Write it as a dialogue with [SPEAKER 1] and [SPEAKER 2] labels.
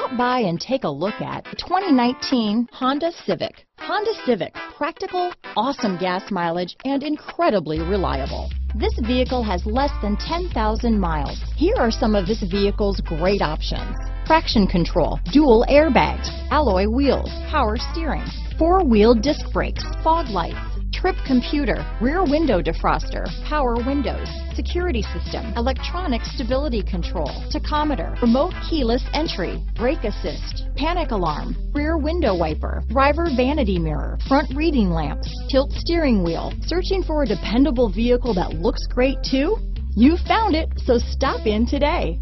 [SPEAKER 1] Stop by and take a look at the 2019 Honda Civic. Honda Civic, practical, awesome gas mileage, and incredibly reliable. This vehicle has less than 10,000 miles. Here are some of this vehicle's great options. Traction control, dual airbags, alloy wheels, power steering, four-wheel disc brakes, fog lights, trip computer, rear window defroster, power windows, security system, electronic stability control, tachometer, remote keyless entry, brake assist, panic alarm, rear window wiper, driver vanity mirror, front reading lamps, tilt steering wheel. Searching for a dependable vehicle that looks great too? You found it, so stop in today.